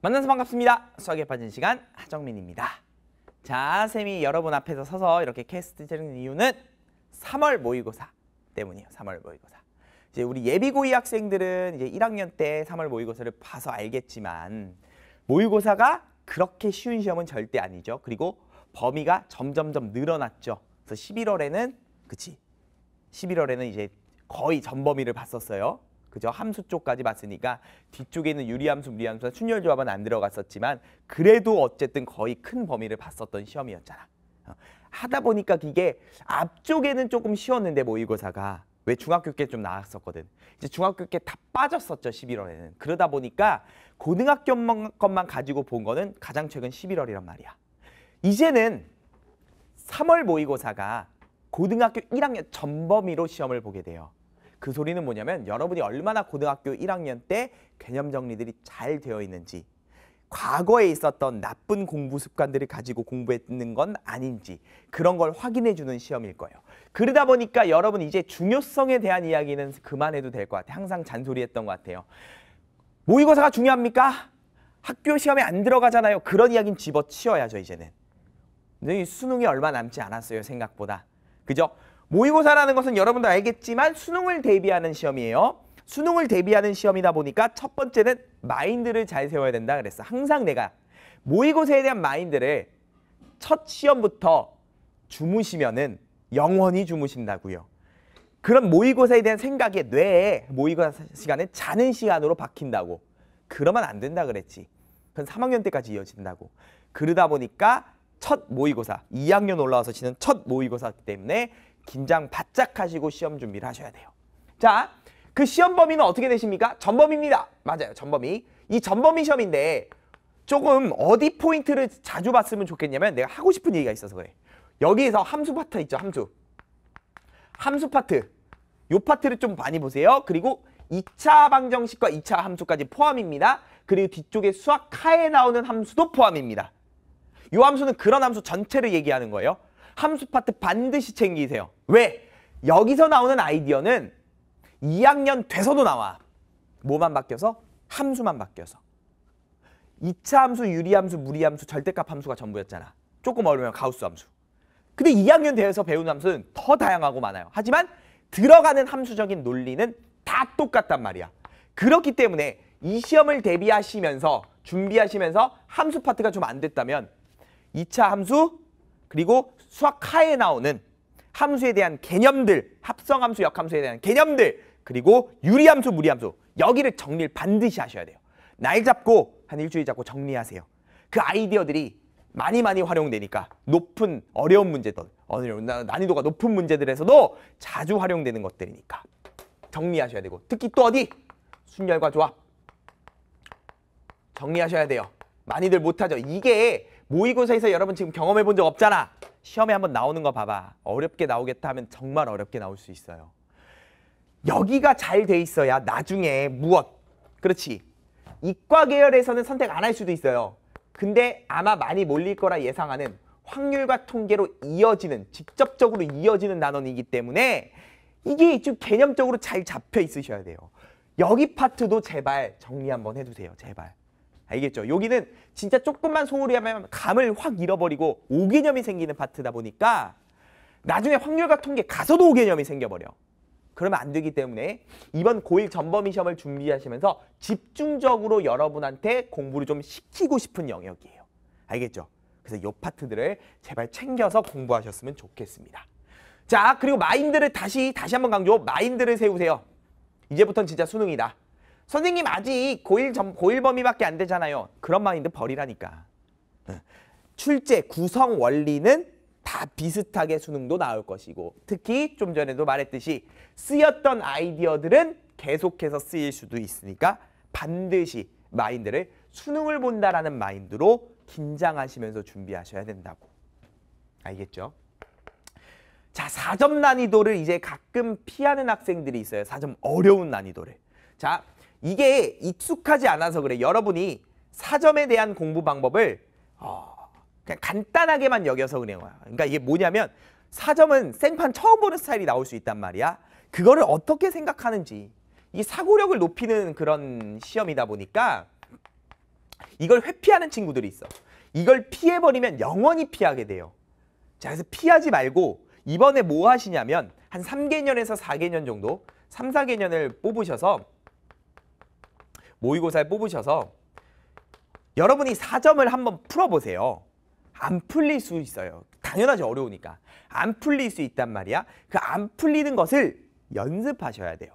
만나서 반갑습니다. 수학에 빠진 시간 하정민입니다. 자, 쌤이 여러분 앞에서 서서 이렇게 캐스트 찍는 이유는 3월 모의고사 때문이에요. 3월 모의고사. 이제 우리 예비고이 학생들은 이제 1학년 때 3월 모의고사를 봐서 알겠지만 모의고사가 그렇게 쉬운 시험은 절대 아니죠. 그리고 범위가 점점점 늘어났죠. 그래서 11월에는 그치 11월에는 이제 거의 전 범위를 봤었어요. 그죠? 함수 쪽까지 봤으니까 뒤쪽에 있는 유리함수, 무리함수나 순열 조합은 안 들어갔었지만 그래도 어쨌든 거의 큰 범위를 봤었던 시험이었잖아. 어, 하다 보니까 이게 앞쪽에는 조금 쉬웠는데 모의고사가 왜 중학교 때좀 나왔었거든. 이제 중학교 때다 빠졌었죠 11월에는. 그러다 보니까 고등학교 것만 가지고 본 거는 가장 최근 11월이란 말이야. 이제는 3월 모의고사가 고등학교 1학년 전 범위로 시험을 보게 돼요. 그 소리는 뭐냐면 여러분이 얼마나 고등학교 1학년 때 개념 정리들이 잘 되어 있는지 과거에 있었던 나쁜 공부 습관들을 가지고 공부했는 건 아닌지 그런 걸 확인해 주는 시험일 거예요. 그러다 보니까 여러분 이제 중요성에 대한 이야기는 그만해도 될 것 같아요. 항상 잔소리했던 것 같아요. 모의고사가 중요합니까? 학교 시험에 안 들어가잖아요. 그런 이야기는 집어치워야죠 이제는. 근데 수능이 얼마 남지 않았어요 생각보다. 그죠? 모의고사라는 것은 여러분도 알겠지만 수능을 대비하는 시험이에요. 수능을 대비하는 시험이다 보니까 첫 번째는 마인드를 잘 세워야 된다 그랬어. 항상 내가 모의고사에 대한 마인드를 첫 시험부터 주무시면은 영원히 주무신다고요. 그런 모의고사에 대한 생각이 뇌에 모의고사 시간에 자는 시간으로 박힌다고. 그러면 안 된다 그랬지. 그건 3학년 때까지 이어진다고. 그러다 보니까 첫 모의고사, 2학년 올라와서 치는 첫 모의고사 때문에 긴장 바짝 하시고 시험 준비를 하셔야 돼요. 자, 그 시험 범위는 어떻게 되십니까? 전범위입니다. 맞아요. 전범위. 이 전범위 시험인데 조금 어디 포인트를 자주 봤으면 좋겠냐면 내가 하고 싶은 얘기가 있어서 그래. 여기에서 함수 파트 있죠. 함수. 함수 파트. 요 파트를 좀 많이 보세요. 그리고 2차 방정식과 2차 함수까지 포함입니다. 그리고 뒤쪽에 수학 하에 나오는 함수도 포함입니다. 요 함수는 그런 함수 전체를 얘기하는 거예요. 함수 파트 반드시 챙기세요. 왜? 여기서 나오는 아이디어는 2학년 돼서도 나와. 뭐만 바뀌어서? 함수만 바뀌어서. 2차 함수, 유리함수, 무리함수, 절대값 함수가 전부였잖아. 조금 어려우면 가우스 함수. 근데 2학년 되어서 배우는 함수는 더 다양하고 많아요. 하지만 들어가는 함수적인 논리는 다 똑같단 말이야. 그렇기 때문에 이 시험을 대비하시면서 준비하시면서 함수 파트가 좀 안 됐다면 2차 함수 그리고 수학 하에 나오는 함수에 대한 개념들, 합성함수, 역함수에 대한 개념들, 그리고 유리함수, 무리함수 여기를 정리를 반드시 하셔야 돼요. 날 잡고 한 일주일 잡고 정리하세요. 그 아이디어들이 많이 많이 활용되니까 높은 어려운 문제들, 어려운 난이도가 높은 문제들에서도 자주 활용되는 것들이니까 정리하셔야 되고 특히 또 어디? 순열과 조합 정리하셔야 돼요. 많이들 못하죠. 이게 모의고사에서 여러분 지금 경험해 본 적 없잖아. 시험에 한번 나오는 거 봐봐. 어렵게 나오겠다 하면 정말 어렵게 나올 수 있어요. 여기가 잘 돼 있어야 나중에 무엇? 그렇지. 이과 계열에서는 선택 안 할 수도 있어요. 근데 아마 많이 몰릴 거라 예상하는 확률과 통계로 이어지는 직접적으로 이어지는 단원이기 때문에 이게 좀 개념적으로 잘 잡혀 있으셔야 돼요. 여기 파트도 제발 정리 한번 해두세요. 제발. 알겠죠? 여기는 진짜 조금만 소홀히 하면 감을 확 잃어버리고 오개념이 생기는 파트다 보니까 나중에 확률과 통계 가서도 오개념이 생겨버려. 그러면 안 되기 때문에 이번 고1 전범위 시험을 준비하시면서 집중적으로 여러분한테 공부를 좀 시키고 싶은 영역이에요. 알겠죠? 그래서 이 파트들을 제발 챙겨서 공부하셨으면 좋겠습니다. 자, 그리고 마인드를 다시 다시 한번 강조. 마인드를 세우세요. 이제부터는 진짜 수능이다. 선생님 아직 고1 점, 고1 범위밖에 안 되잖아요. 그런 마인드 버리라니까. 출제, 구성 원리는 다 비슷하게 수능도 나올 것이고 특히 좀 전에도 말했듯이 쓰였던 아이디어들은 계속해서 쓰일 수도 있으니까 반드시 마인드를 수능을 본다라는 마인드로 긴장하시면서 준비하셔야 된다고. 알겠죠? 자, 4점 난이도를 이제 가끔 피하는 학생들이 있어요. 4점 어려운 난이도를. 자, 이게 익숙하지 않아서 그래. 여러분이 사점에 대한 공부 방법을 어, 그냥 간단하게만 여겨서 거야. 그러니까 이게 뭐냐면 사점은 생판 처음 보는 스타일이 나올 수 있단 말이야. 그거를 어떻게 생각하는지 이 사고력을 높이는 그런 시험이다 보니까 이걸 회피하는 친구들이 있어. 이걸 피해버리면 영원히 피하게 돼요. 자, 그래서 피하지 말고 이번에 뭐 하시냐면 한 3개년에서 4개년 정도, 3, 4개년을 뽑으셔서 모의고사를 뽑으셔서 여러분이 4점을 한번 풀어보세요. 안 풀릴 수 있어요. 당연하지 어려우니까. 안 풀릴 수 있단 말이야. 그 안 풀리는 것을 연습하셔야 돼요.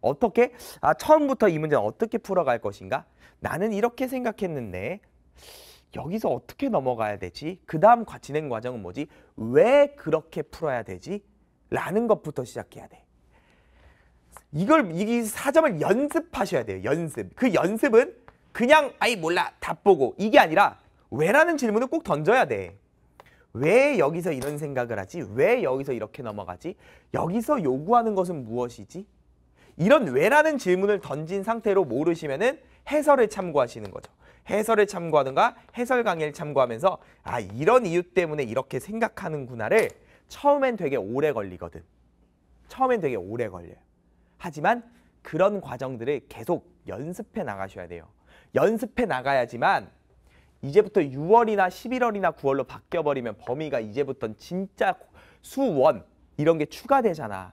어떻게? 아, 처음부터 이 문제는 어떻게 풀어갈 것인가? 나는 이렇게 생각했는데 여기서 어떻게 넘어가야 되지? 그 다음 진행 과정은 뭐지? 왜 그렇게 풀어야 되지? 라는 것부터 시작해야 돼. 이걸 이 사점을 연습하셔야 돼요. 연습. 그 연습은 그냥 아이 몰라 답 보고 이게 아니라 왜라는 질문을 꼭 던져야 돼. 왜 여기서 이런 생각을 하지? 왜 여기서 이렇게 넘어가지? 여기서 요구하는 것은 무엇이지? 이런 왜라는 질문을 던진 상태로 모르시면은 해설을 참고하시는 거죠. 해설을 참고하든가 해설 강의를 참고하면서 아 이런 이유 때문에 이렇게 생각하는구나를 처음엔 되게 오래 걸리거든. 처음엔 되게 오래 걸려요. 하지만 그런 과정들을 계속 연습해 나가셔야 돼요. 연습해 나가야지만 이제부터 6월이나 11월이나 9월로 바뀌어버리면 범위가 이제부터는 진짜 수원 이런 게 추가되잖아.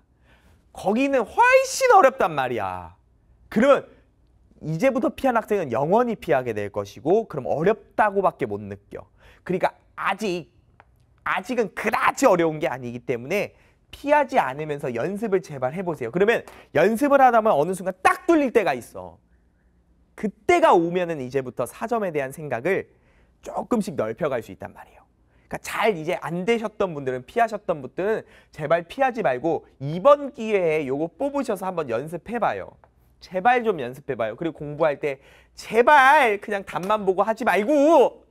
거기는 훨씬 어렵단 말이야. 그러면 이제부터 피한 학생은 영원히 피하게 될 것이고 그럼 어렵다고밖에 못 느껴. 그러니까 아직 아직은 그다지 어려운 게 아니기 때문에 피하지 않으면서 연습을 제발 해보세요. 그러면 연습을 하다 보면 어느 순간 딱 뚫릴 때가 있어. 그때가 오면은 이제부터 사점에 대한 생각을 조금씩 넓혀갈 수 있단 말이에요. 그러니까 잘 이제 안 되셨던 분들은 피하셨던 분들은 제발 피하지 말고 이번 기회에 요거 뽑으셔서 한번 연습해봐요. 제발 좀 연습해봐요. 그리고 공부할 때 제발 그냥 답만 보고 하지 말고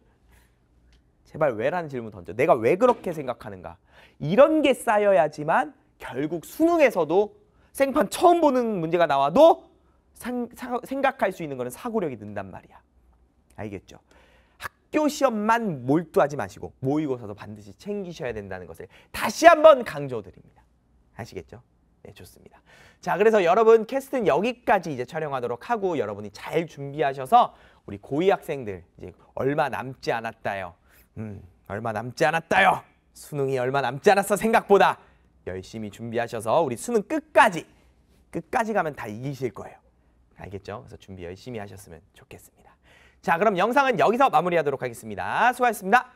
제발 왜라는 질문 던져. 내가 왜 그렇게 생각하는가. 이런 게 쌓여야지만 결국 수능에서도 생판 처음 보는 문제가 나와도 상, 사, 생각할 수 있는 거는 사고력이 는단 말이야. 알겠죠? 학교 시험만 몰두하지 마시고 모의고사도 반드시 챙기셔야 된다는 것을 다시 한번 강조드립니다. 아시겠죠? 네, 좋습니다. 자, 그래서 여러분 캐스트는 여기까지 이제 촬영하도록 하고 여러분이 잘 준비하셔서 우리 고2 학생들 이제 얼마 남지 않았다요. 음, 얼마 남지 않았다요. 수능이 얼마 남지 않았어 생각보다 열심히 준비하셔서 우리 수능 끝까지 끝까지 가면 다 이기실 거예요. 알겠죠? 그래서 준비 열심히 하셨으면 좋겠습니다. 자, 그럼 영상은 여기서 마무리하도록 하겠습니다. 수고하셨습니다.